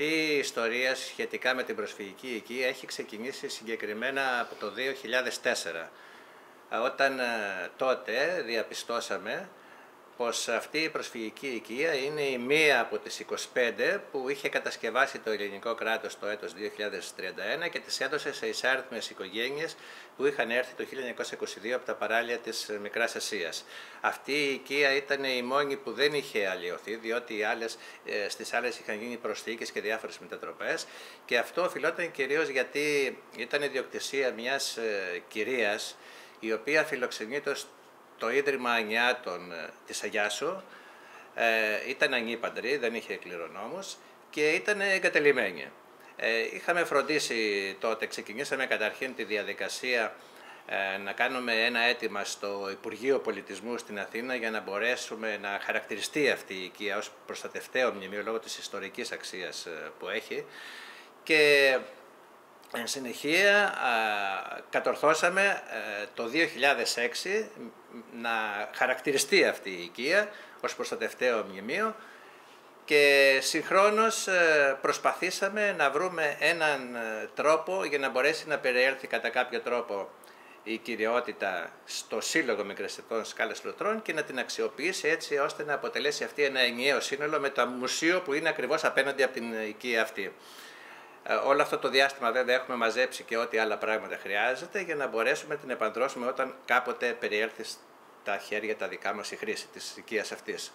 Αυτή η ιστορία σχετικά με την προσφυγική οικία έχει ξεκινήσει συγκεκριμένα από το 2004 όταν ε, τότε διαπιστώσαμε πως αυτή η προσφυγική οικία είναι η μία από τις 25 που είχε κατασκευάσει το ελληνικό κράτος το έτος 2031 και τις έδωσε σε εισάριθμες οικογένειες που είχαν έρθει το 1922 από τα παράλια της Μικράς Ασίας. Αυτή η οικία ήταν η μόνη που δεν είχε αλλοιωθεί διότι οι άλλες, ε, στις άλλες είχαν γίνει προσθήκες και διάφορες μετατροπές και αυτό οφειλόταν κυρίως γιατί ήταν ιδιοκτησία μιας ε, κυρίας η οποία φιλοξενείται το Ίδρυμα Ανιάτων ε, της Αγιάσου, ε, ήταν ανήπαντρη, δεν είχε κληρονόμους και ήταν εγκατελειμμένη. Ε, είχαμε φροντίσει τότε, ξεκινήσαμε καταρχήν τη διαδικασία ε, να κάνουμε ένα αίτημα στο Υπουργείο Πολιτισμού στην Αθήνα για να μπορέσουμε να χαρακτηριστεί αυτή η οικία ως προστατευταίο μνημείο λόγω της ιστορικής αξίας που έχει και Εν συνεχεία κατορθώσαμε ε, το 2006 να χαρακτηριστεί αυτή η οικία ως προστατευταίο μνημείο και συγχρόνως ε, προσπαθήσαμε να βρούμε έναν ε, τρόπο για να μπορέσει να περιέλθει κατά κάποιο τρόπο η κυριότητα στο Σύλλογο Μικρασιατών Σκάλες Λουτρών και να την αξιοποιήσει έτσι ώστε να αποτελέσει αυτή ένα ενιαίο σύνολο με το μουσείο που είναι ακριβώς απέναντι από την οικία αυτή. Ε, όλο αυτό το διάστημα βέβαια έχουμε μαζέψει και ό,τι άλλα πράγματα χρειάζεται για να μπορέσουμε να την επαντρώσουμε όταν κάποτε περιέλθει στα χέρια τα δικά μας η χρήση της οικίας αυτής.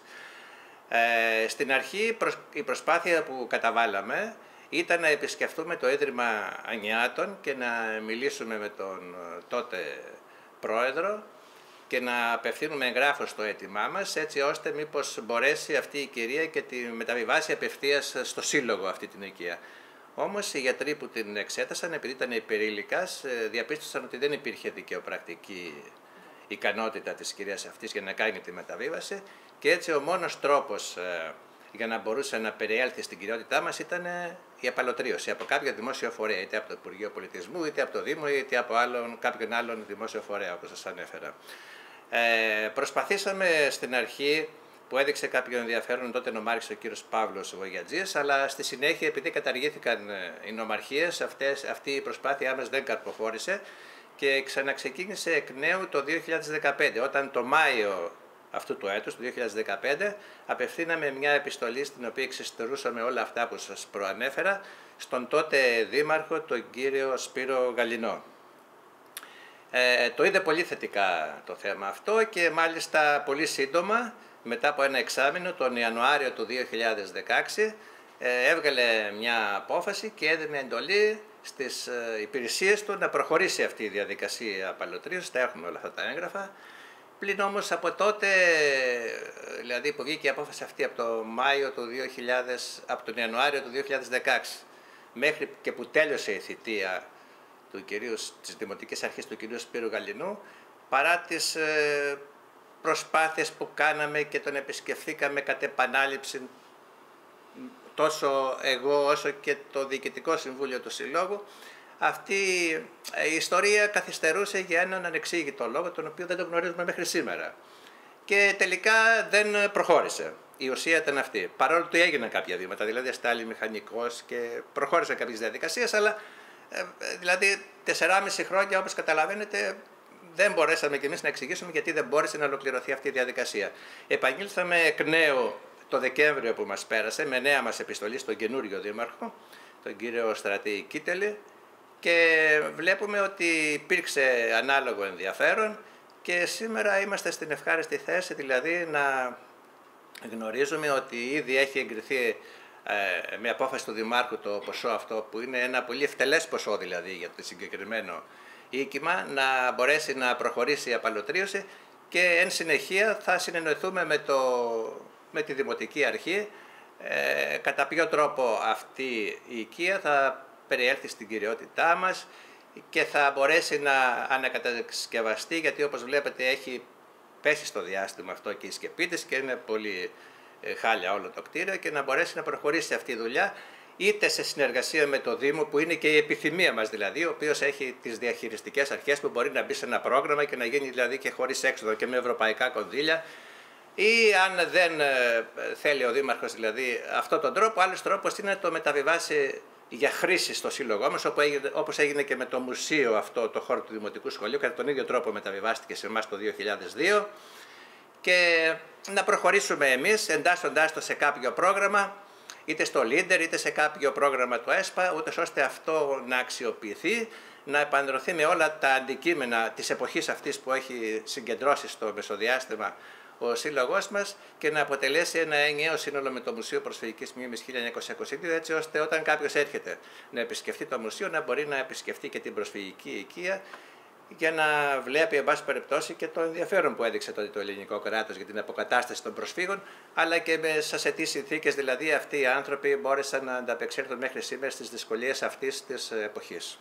Ε, στην αρχή η προσπάθεια που καταβάλαμε ήταν να επισκεφτούμε το Ίδρυμα Ανιάτων και να μιλήσουμε με τον ε, τότε πρόεδρο και να απευθύνουμε εγγράφος στο αίτημά μας έτσι ώστε μήπως μπορέσει αυτή η κυρία και τη μεταβιβάσει απευθείας στο σύλλογο αυτή την οικία. Όμως οι γιατροί που την εξέτασαν, επειδή ήταν υπερήλικας, ε, διαπίστωσαν ότι δεν υπήρχε δικαιοπρακτική ικανότητα της κυρίας αυτής για να κάνει τη μεταβίβαση και έτσι ο μόνος τρόπος ε, για να μπορούσε να περιέλθει στην κυριότητά μας ήταν ε, η απαλωτρίωση από κάποια δημόσιο φορέα, είτε από το Υπουργείο Πολιτισμού, είτε από το Δήμο, είτε από άλλον, κάποιον άλλον δημόσιο φορέα, όπως σας ανέφερα. Ε, προσπαθήσαμε στην αρχή που έδειξε κάποιο ενδιαφέρον τότε νομάρχης ο κύριος Παύλος Βογιατζής, αλλά στη συνέχεια επειδή καταργήθηκαν ε, οι νομαρχίες, αυτές, αυτή η προσπάθειά μας δεν καρποφόρησε και ξαναξεκίνησε εκ νέου το 2015, όταν το Μάιο αυτού του έτους, το 2015, απευθύναμε μια επιστολή στην οποία εξιστερούσαμε όλα αυτά που σας προανέφερα στον τότε δήμαρχο, τον κύριο Σπύρο Γαλινό. Ε, το είδε πολύ θετικά το θέμα αυτό και μάλιστα πολύ σύντομα μετά από ένα εξάμεινο, τον Ιανουάριο του 2016, ε, έβγαλε μια απόφαση και έδινε εντολή στις ε, υπηρεσίες του να προχωρήσει αυτή η διαδικασία απαλωτρίωσης, τα έχουμε όλα αυτά τα έγγραφα. Πλην όμως από τότε, δηλαδή που βγήκε η απόφαση αυτή από το Μάιο του 2000, από τον Ιανουάριο του 2016, μέχρι και που τέλειωσε η θητεία του κυρίου, της Δημοτικής Αρχής του κυρίου Σπύρου Γαλινού, παρά τις ε, προσπάθειες που κάναμε και τον επισκεφθήκαμε κατ' επανάληψη τόσο εγώ όσο και το Διοικητικό Συμβούλιο του Συλλόγου αυτή η ιστορία καθυστερούσε για έναν ανεξήγητο λόγο τον οποίο δεν το γνωρίζουμε μέχρι σήμερα και τελικά δεν προχώρησε. Η ουσία ήταν αυτή. Παρόλο που έγιναν κάποια βήματα, δηλαδή στάλει μηχανικός και προχώρησε κάποιες διαδικασίες, αλλά ε, δηλαδή 4,5 χρόνια όπως καταλαβαίνετε δεν μπορέσαμε κι εμείς να εξηγήσουμε γιατί δεν μπόρεσε να ολοκληρωθεί αυτή η διαδικασία. Επανήλθαμε εκ νέου το Δεκέμβριο που μας πέρασε με νέα μας επιστολή στον καινούριο δήμαρχο, τον κύριο Στρατή Κίτελη και βλέπουμε ότι υπήρξε ανάλογο ενδιαφέρον και σήμερα είμαστε στην ευχάριστη θέση δηλαδή να γνωρίζουμε ότι ήδη έχει εγκριθεί ε, με απόφαση του Δημάρχου το ποσό αυτό που είναι ένα πολύ ευτελές ποσό δηλαδή για το συγκεκριμένο οίκημα να μπορέσει να προχωρήσει η απαλωτρίωση και εν συνεχεία θα συνεννοηθούμε με, το, με τη Δημοτική Αρχή. Ε, κατά ποιο τρόπο αυτή η οικία θα περιέλθει στην κυριότητά μας και θα μπορέσει να ανακατασκευαστεί γιατί όπως βλέπετε έχει πέσει στο διάστημα αυτό και η σκεπή και είναι πολύ ε, χάλια όλο το κτίριο και να μπορέσει να προχωρήσει αυτή η δουλειά είτε σε συνεργασία με το Δήμο, που είναι και η επιθυμία μας δηλαδή, ο οποίος έχει τις διαχειριστικές αρχές που μπορεί να μπει σε ένα πρόγραμμα και να γίνει δηλαδή και χωρίς έξοδο και με ευρωπαϊκά κονδύλια, ή αν δεν ε, θέλει ο Δήμαρχος δηλαδή αυτό τον τρόπο, άλλος τρόπος είναι να το μεταβιβάσει για χρήση στο σύλλογό μας, όπως έγινε και με το μουσείο αυτό, το χώρο του Δημοτικού Σχολείου, κατά τον ίδιο τρόπο μεταβιβάστηκε σε εμάς το 2002 και να προχωρήσουμε εμείς εντάσσοντάς το σε κάποιο πρόγραμμα, είτε στο Leader είτε σε κάποιο πρόγραμμα του ΕΣΠΑ, ούτε ώστε αυτό να αξιοποιηθεί, να επανδρωθεί με όλα τα αντικείμενα της εποχής αυτής που έχει συγκεντρώσει στο μεσοδιάστημα ο σύλλογός μας και να αποτελέσει ένα ενιαίο σύνολο με το Μουσείο Προσφυγικής Μνήμης 1922, έτσι ώστε όταν κάποιος έρχεται να επισκεφτεί το μουσείο να μπορεί να επισκεφτεί και την προσφυγική οικία για να βλέπει, εν πάση περιπτώσει, και το ενδιαφέρον που έδειξε τότε το ελληνικό κράτος για την αποκατάσταση των προσφύγων, αλλά και μέσα σε τι συνθήκες δηλαδή αυτοί οι άνθρωποι μπόρεσαν να ανταπεξέλθουν μέχρι σήμερα στις δυσκολίες αυτής της εποχής.